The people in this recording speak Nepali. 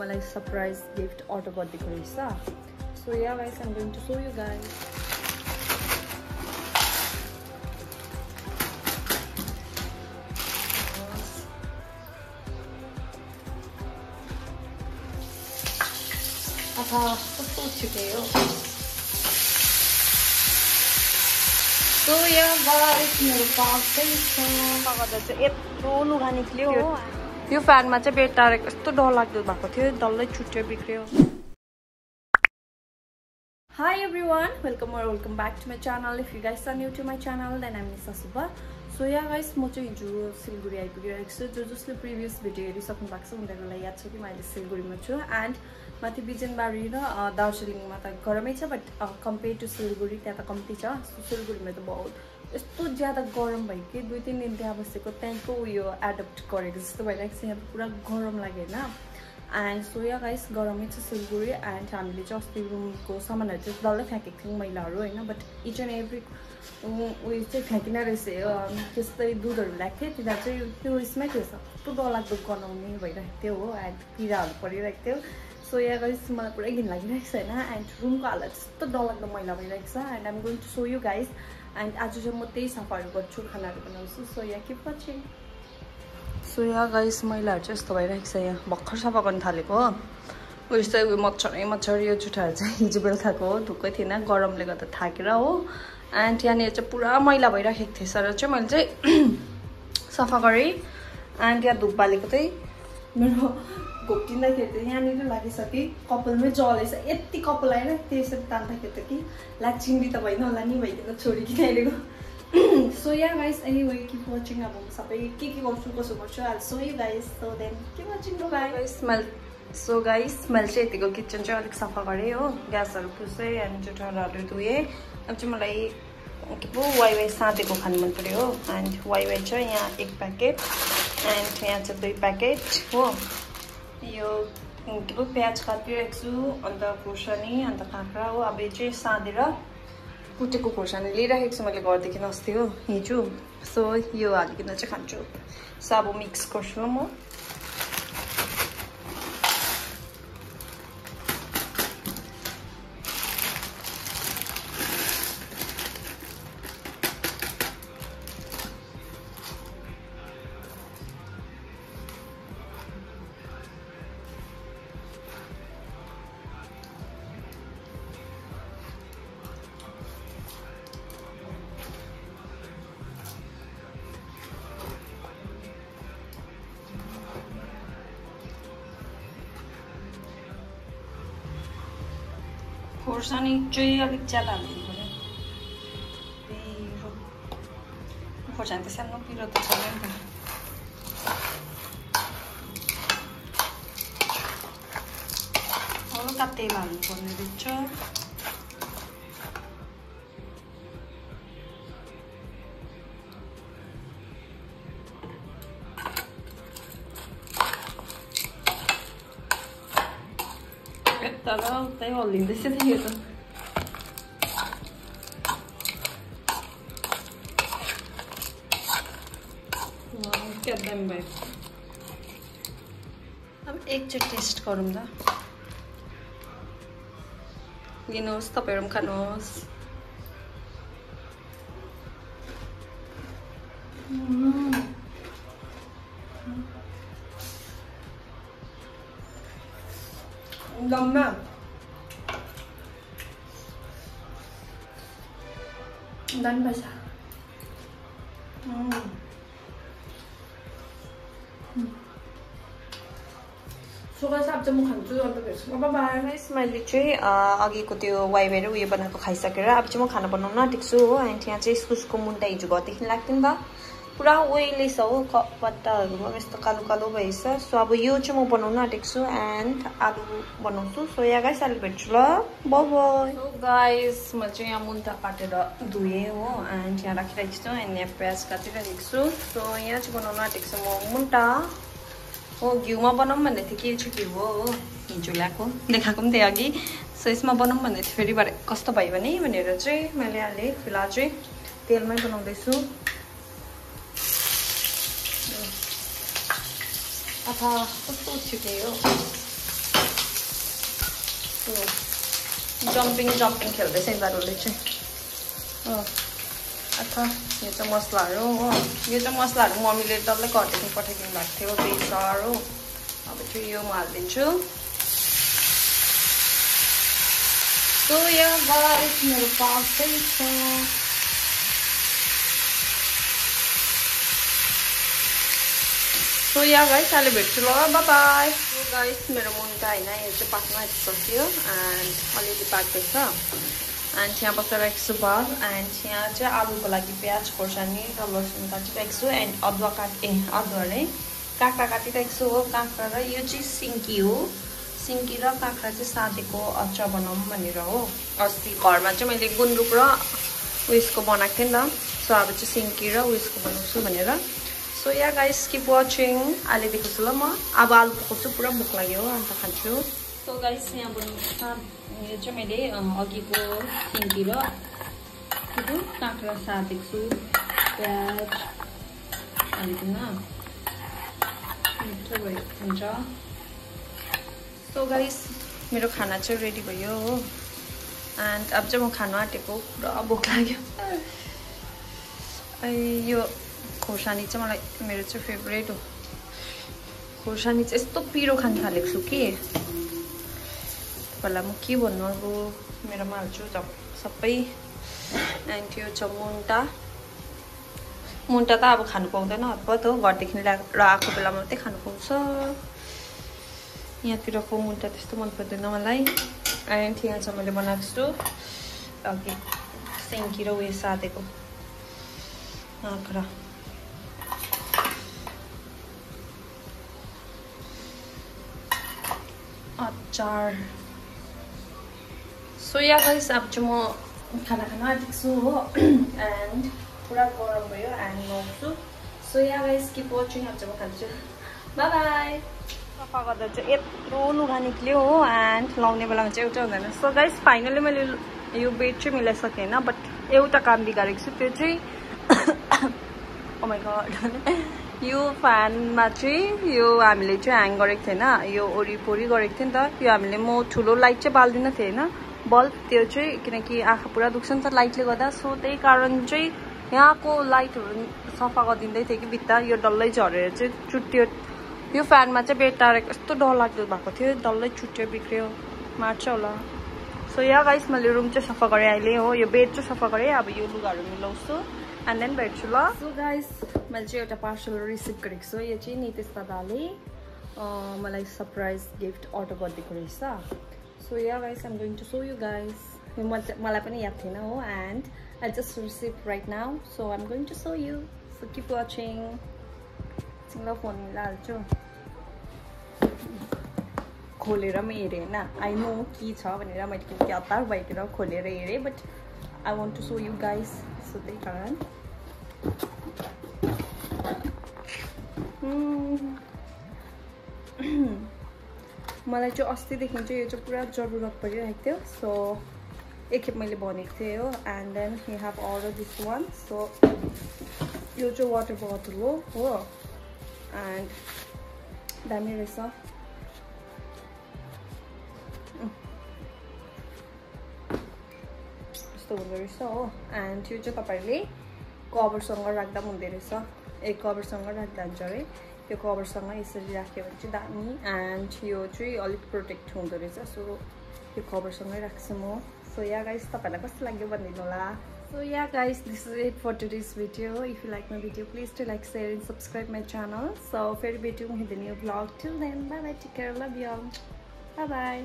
मलाई सरप्राइज गिफ्ट अर्डर गरिदिएको रहेछ। So yeah guys I'm going to show you guys आहा कस्तो छिटो सो या गाइस मेरो पाकै छ। गर्दा चाहिँ यत्रो लुगा निक्ल्यो हो। यो फ्यानमा चाहिँ बेड टारेको यस्तो डर लाग्दो भएको थियो डल्लै छुट्यो बिग्रियो everyone, welcome or welcome back to my channel. If you guys are new to my channel, then I'm Nisa Suba. So yeah guys म चाहिँ हिजो सिलगढी आइपुगिरहेको छु जो जसले प्रिभियस भिडियो हेरिसक्नु भएको छ उनीहरूलाई याद छ कि म अहिले सिलगढीमा छु एन्ड माथि बिजनबारी र दार्जिलिङमा त गरमै छ बट कम्पेयर टु सिलगढी त्यहाँ त कम्ती छ सिलगढीमा त बहुत यस्तो ज्यादा गरम भयो कि दुई तिन दिन त्यहाँ बसेको त्यहाँको उयो एडप्ट गरेको जस्तो भइरहेको छ। यहाँ पुरा गरम लाग्यो होइन एन्ड सोया गाइस गरमै छ सिलगढी एन्ड हामीले चाहिँ अस्ति रुमको सामानहरू चाहिँ डल्लै फ्याँकेको थियौँ मैलाहरू होइन? बट इच एन्ड एभ्री उयो चाहिँ फ्याँकिन रहेछ। त्यस्तै दुधहरू ल्याएको थिएँ तिनीहरू चाहिँ त्यो उयसमै थिएछ कस्तो डरलाग्दो गनाउने भइरहेको थियो हो एन्ड किराहरू परिरहेको थियो। सो या गाइस मलाई पुरै घिन लागिरहेको छ होइन? एन्ड रुमको हालत त्यस्तो डरलाग्दो मैला भइरहेको छ। And I'm going to show you guys and आज चाहिँ म त्यही सफाहरू गर्छु खानाहरू बनाउँछु सो या के पछि? सो यहाँ गाइस मैलाहरू चाहिँ यस्तो भइरहेको छ यहाँ। भर्खर सफा गर्न थालेको हो। उयो उयो मच्छरै मच्छर यो जुठाहरू चाहिँ हिजो बेलुकाको हो। ढुक्कै थिएन गरमले गर्दा थाकेर हो। एन्ड यहाँनिर चाहिँ पुरा मैला भइराखेको थिएछ र चाहिँ मैले चाहिँ सफा गरेँ। एन्ड यहाँ धुप बालेको चाहिँ मेरो घोप्टिँदाखेरि त यहाँनिर लागिसक्यो कपालमै जलेछ। यति कपाल आएर त्यसरी तान्दाखेरि त कि ला चिङ्डी त भएन होला नि भइकन छोडिकन हेरेको so yeah guys anyway keep watching अब सबै के के गर्छु कसो गर्छु अहिले so you guys so then के वाचिङ स्मेल सो गाइस मैले चाहिँ यतिको किचन चाहिँ अलिक सफा गरेँ हो। ग्यासहरू पुसेँ एन्ड जुठाहरू धोएँ। अब चाहिँ मलाई के पो वाइवाई साँधेको खानु मन पऱ्यो हो। एन्ड वाइवाई चाहिँ यहाँ एक प्याकेट एन्ड यहाँ चाहिँ दुई प्याकेट हो। यो के पो प्याज काटिरहेको छु अन्त खुर्सानी अन्त काँक्रा हो। अब यो चाहिँ साँधेर कुटेको खोर्सानी लिइराखेको छु मैले घरदेखि अस्ति हो हिजो। सो यो हालिकन चाहिँ खान्छु। सो अब मिक्स गर्छु म। 고르선이 쭈이 어릭 잘라버리고요. 위로. 고르한테 쌍꺼풀로도 잘라버리고. 어느 카페만 보내줬죠? तेल हाल्नुपर्ने रहेछ तर उतै हल्लिँदैछ त यो त भयो अब एकचोटि टेस्ट गरौँ त लिनुहोस् तपाईँहरू पनि खानुहोस् दममा सुगा साग चाहिँ म खान्छु अन्त भेट्छु बाई मैले चाहिँ अघिको त्यो वाइबेर उयो बनाएको खाइसकेर अब चाहिँ म खाना बनाउन आँटेको छु हो एन्ड यहाँ चाहिँ इस्कुसको मुन्टा हिजो घरदेखि लाग्थ्यो नि त पुरा ओइली छ हो पत्ताहरू पनि यस्तो कालो कालो भएछ सो अब यो चाहिँ म बनाउन आँटेको छु एन्ड आलु बनाउँछु सो या गाइस आलु भेट्छु ल बाई सो गाइस म चाहिँ यहाँ मुन्टा काटेर धोएँ हो एन्ड यहाँ राखिरहेको छु एन्ड यहाँ प्याज काटिरहेको छु सो यहाँ चाहिँ बनाउन आँटेको छु म मुन्टा हो घिउमा बनाऊँ भन्दै थिएँ के छ घिउ हो हिजो ल्याएको देखाएको पनि थिएँ अघि सो यसमा बनाऊँ भन्दै थिएँ फेरि भरे कस्तो भयो भने भनेर चाहिँ मैले अहिले फिलहाल चाहिँ तेलमै बनाउँदैछु अथा कस्तो छिटेँ हो जम्पिङ जम्पिङ खेल्दैछ यिनीहरूले चाहिँ हो यो चाहिँ मसलाहरू हो यो चाहिँ मसलाहरू मम्मीले डल्लै घटिदिनु पठाइदिनु भएको थियो बेसर हो अब चाहिँ यो म हालिदिन्छु सोया बारेक मेरो छ सोया गाइस अहिले भेट्छु ल बाई गाइस मेरो मुन्टा होइन यो चाहिँ पाक्न आइसक्यो एन्ड अलिअलि पाक्दैछ एन्ड यहाँ बसेर राखेको छु भात एन्ड यहाँ चाहिँ आलुको लागि प्याज खोर्सानी र लसुन काटिरहेको छु एन्ड अदुवा काट ए अदुवा अरे काँक्रा काटिरहेको छु हो काँक्रा र यो चाहिँ सिङ्की हो सिङ्की र काँक्रा चाहिँ साँधेको अचार बनाऊँ भनेर हो अस्ति घरमा चाहिँ मैले गुन्द्रुक र उयसको बनाएको थिएँ नि त सो अब चाहिँ सिङ्की र उयसको बनाउँछु भनेर so yeah guys keep watching अहिले देख्छु ल म अब आलु पकाउँछु पुरा भोक लाग्यो अन्त खान्छु सो गाइस यहाँ बनाउँछु यो चाहिँ मैले अघिको सिङ्की र काँक्रा साधेको छु प्याज हालिकन मिठो भयो हुन्छ सो गाइस मेरो खाना चाहिँ रेडी भयो हो एन्ड अब चाहिँ म खानु आँटेको पुरा भोक लाग्यो यो खोर्सानी चाहिँ मलाई मेरो चाहिँ फेभरेट हो। खोर्सानी चाहिँ यस्तो पिरो खानु थालेको छु कि। तपाईँहरूलाई म के भन्नु अब मेरोमा हाल्छु सबै एन्ड यो छ मुन्टा। मुन्टा त अब खानु पाउँदैन हतपत हो घरदेखि ल्याएर आएको बेलामा मात्रै खानु पाउँछ। यहाँतिरको मुन्टा त्यस्तो मन पर्दैन मलाई। एन्ड यहाँ चाहिँ मैले बनाएको छु अघि सेङ्की र उयो साधेको। अचार सोया गाइस अब चाहिँ म खाना खान आँटेको हो एन्ड पुरा गरम भयो एन्ड नुहाउँछु सोया गाइस कि वाचिङ अब चाहिँ म खान्छु। बाई सफा गर्दा चाहिँ यत्रो लुगा निक्ल्यो हो एन्ड लाउने बेलामा चाहिँ एउटा हुँदैन। सो गाइस फाइनली मैले यो बेड चाहिँ मिलाइसकेँ होइन बट एउटा काम बिगारेको छु त्यो चाहिँ गड यो फ्यानमा चाहिँ यो हामीले चाहिँ ह्याङ गरेको थिएन यो वरिपरि गरेको थियो नि त यो हामीले म ठुलो लाइट चाहिँ बाल्दिनँ थिएँ होइन बल्ब त्यो चाहिँ किनकि आँखा पुरा दुख्छ नि त लाइटले गर्दा। सो त्यही कारण चाहिँ यहाँको लाइटहरू सफा गरिदिँदै थियो कि भित्ता। यो डल्लै झरेर चाहिँ चुट्टियो यो फ्यानमा चाहिँ बेड टारेको यस्तो डर लाग्दो भएको थियो। डल्लै छुट्यो बिग्रियो। मार्छ होला। सो यहाँ गाइस मैले रुम चाहिँ सफा गरेँ अहिले हो। यो बेड चाहिँ सफा गरेँ। अब यो लुगाहरू मिलाउँछु। एन्ड देन भेट्छु ल सो गाइस मैले चाहिँ एउटा पार्सल रिसिभ गरेको छु। यो चाहिँ नितेश दादाले मलाई सरप्राइज गिफ्ट अर्डर गरिदिएको रहेछ। So yeah guys I'm going to show you guys मलाई पनि याद थिएन हो। And I just receive right now so I'm going to show you so keep watching ल फोन मिलाइहाल्छु खोलेर पनि हेरेँ होइन? आई नो के छ भनेर मैले किनकि हतार भइकन खोलेर हेरेँ but I want to show you guys so त्यही कारण। मलाई चाहिँ अस्तिदेखि चाहिँ यो चाहिँ पुरा जरुरत परिरहेको थियो सो एकखेप मैले भनेको थिएँ हो and then you have order this one so यो चाहिँ वाटर बोतल हो हो। एन्ड दामी रहेछ। यस्तो हुँदो रहेछ हो। एन्ड त्यो चाहिँ तपाईँहरूले कभरसँग राख्दा पनि हुँदो रहेछ। ए कभरसँग राख्दा हुन्छ है। त्यो कभरसँग यसरी राख्यो भने चाहिँ दामी एन्ड यो चाहिँ अलिक प्रोटेक्ट हुँदो रहेछ। सो त्यो कभरसँगै राख्छु म। सो या गाइस तपाईँलाई कस्तो लाग्यो भनिदिनु होला? So yeah guys this is it forty days video if you like my video please to like share and subscribe my channel so फेरि भिडियो म हिँड्दैन यो vlog till then bye bye take care love यम बाई बाई